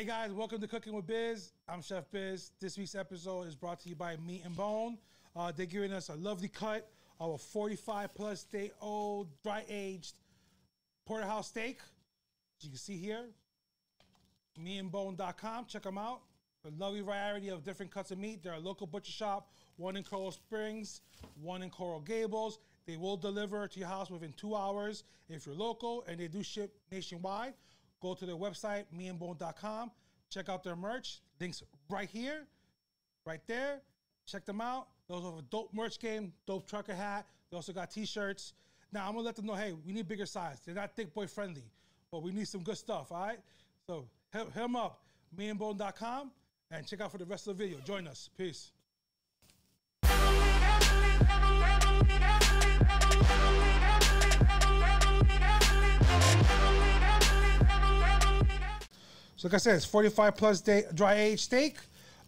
Hey guys, welcome to Cooking with Biz. I'm Chef Biz. This week's episode is brought to you by Meat and Bone. Uh, they're giving us a lovely cut of a 45 plus day old, dry aged porterhouse steak. As you can see here, meatandbone.com. Check them out. A lovely variety of different cuts of meat. They're a local butcher shop, one in Coral Springs, one in Coral Gables. They will deliver to your house within two hours if you're local, and they do ship nationwide. Go to their website, meatandbone.com. Check out their merch. Links right here, right there. Check them out. Those have a dope merch game, dope trucker hat. They also got t-shirts. Now I'm gonna let them know, hey, we need bigger size. They're not thick boy friendly, but we need some good stuff. All right. So hit, them up, meatandbone.com, and check out for the rest of the video. Join us. Peace. So like I said, it's 45 plus day dry aged steak.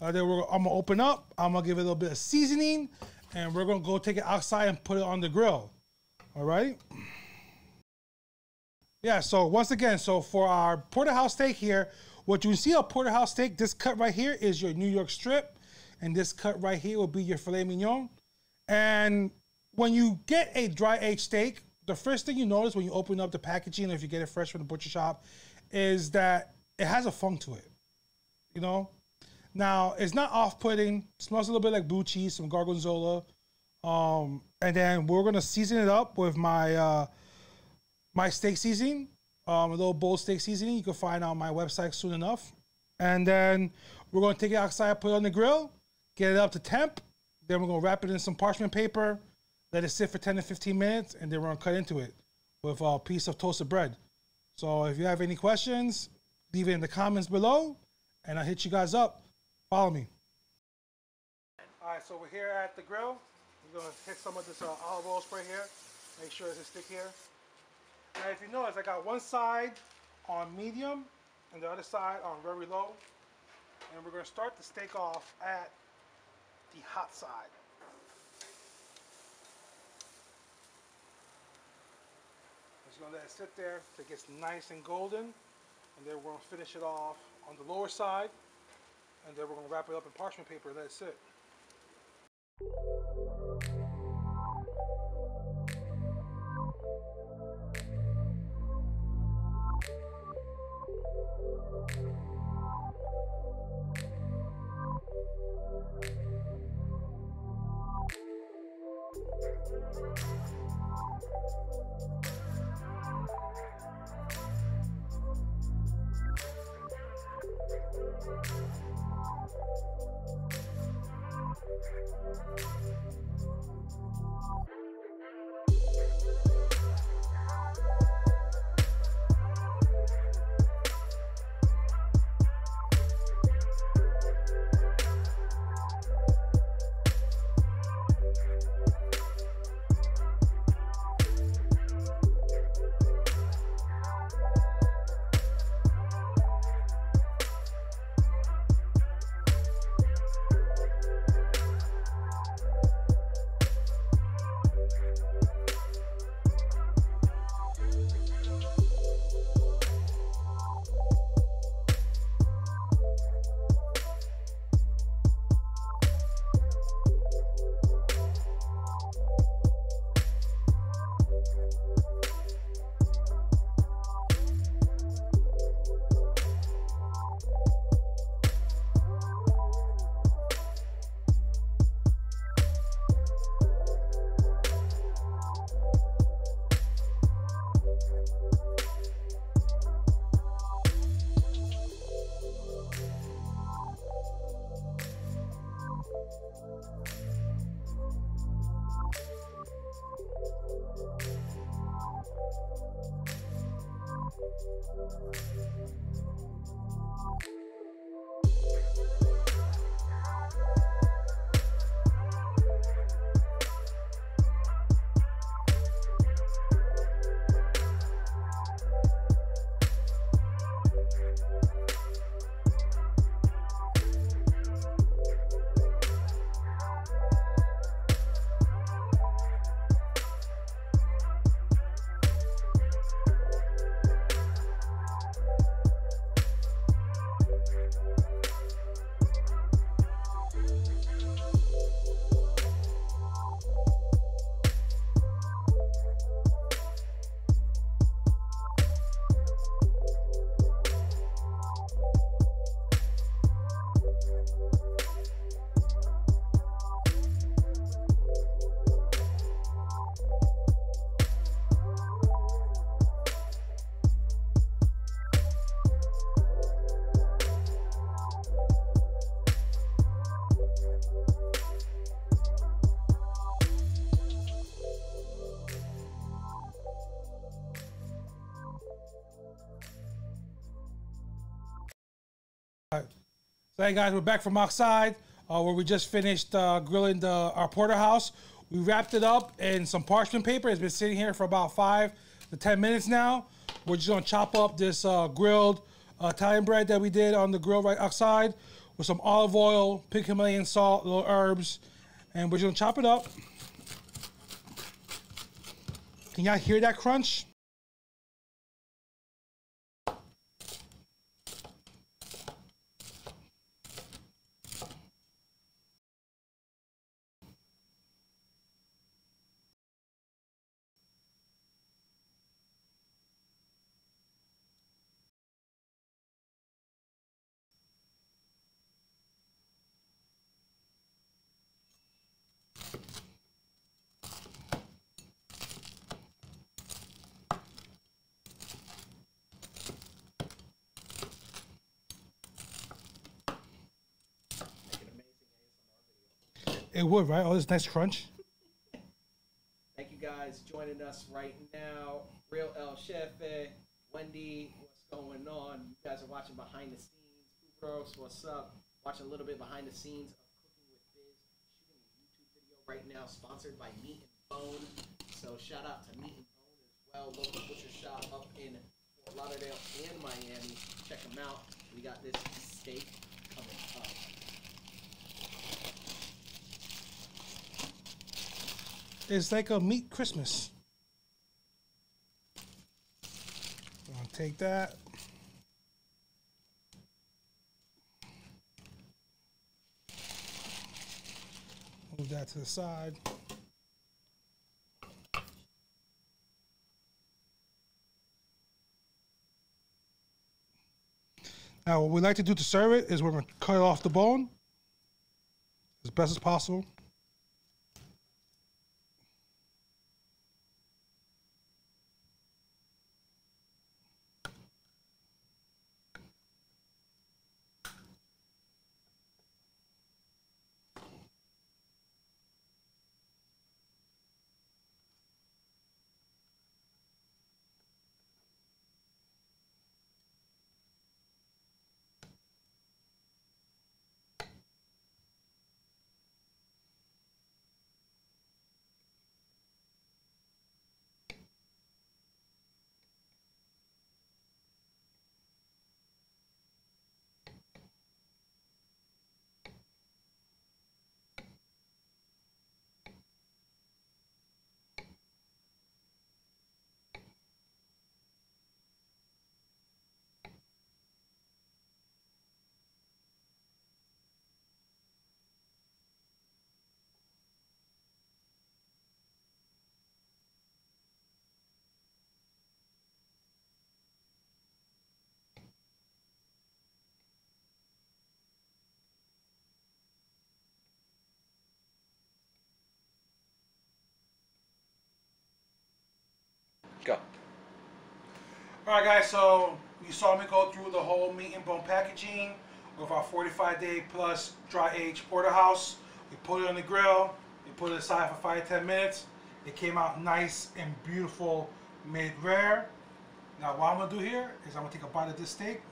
Uh, then we're, I'm gonna open up. I'm gonna give it a little bit of seasoning, and we're gonna go take it outside and put it on the grill. All right. Yeah. So once again, so for our porterhouse steak here, what you see a porterhouse steak, this cut right here is your New York strip, and this cut right here will be your filet mignon. And when you get a dry aged steak, the first thing you notice when you open up the packaging, if you get it fresh from the butcher shop, is that it has a funk to it. You know? Now, it's not off putting, smells a little bit like blue cheese, some gorgonzola. Um, and then we're gonna season it up with my uh, my steak seasoning, um, a little bold steak seasoning. You can find on my website soon enough. And then we're gonna take it outside, put it on the grill, get it up to temp. Then we're gonna wrap it in some parchment paper, let it sit for 10 to 15 minutes, and then we're gonna cut into it with a piece of toasted bread. So if you have any questions, leave it in the comments below, and I'll hit you guys up. Follow me. All right, so we're here at the grill. We're gonna hit some of this uh, olive oil spray here. Make sure it's a stick here. Now, if you notice, I got one side on medium and the other side on very low. And we're gonna start the steak off at the hot side. Just gonna let it sit there till it gets nice and golden and then we're going to finish it off on the lower side and then we're going to wrap it up in parchment paper and let it sit. Thank Hey guys, we're back from outside uh, where we just finished uh, grilling the, our porterhouse. We wrapped it up in some parchment paper. It's been sitting here for about five to 10 minutes now. We're just gonna chop up this uh, grilled Italian bread that we did on the grill right outside with some olive oil, pink Himalayan salt, little herbs, and we're just gonna chop it up. Can y'all hear that crunch? It would, right? Oh, All this nice crunch. Thank you guys joining us right now. Real El Chefe, Wendy, what's going on? You guys are watching behind the scenes. Bros, what's up? Watching a little bit behind the scenes of Cooking with Biz, shooting a YouTube video right now, sponsored by Meat and Bone. So shout out to Meat and Bone as well, local butcher shop up in Fort Lauderdale and Miami. Check them out. We got this steak coming up. It's like a meat Christmas. I'm gonna take that. Move that to the side. Now, what we like to do to serve it is we're going to cut off the bone as best as possible. Go. All right, guys. So you saw me go through the whole meat and bone packaging with our 45 day plus dry age porterhouse. We put it on the grill. We put it aside for five ten minutes. It came out nice and beautiful, made rare. Now, what I'm gonna do here is I'm gonna take a bite of this steak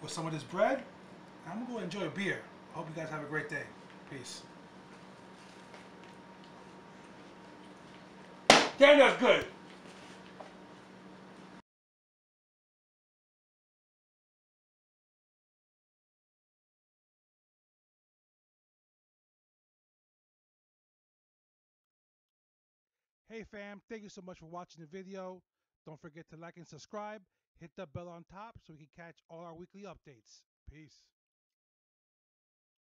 with some of this bread. I'm gonna go enjoy a beer. I hope you guys have a great day. Peace. Damn, that's good. Hey fam, thank you so much for watching the video. Don't forget to like and subscribe. Hit the bell on top so we can catch all our weekly updates. Peace.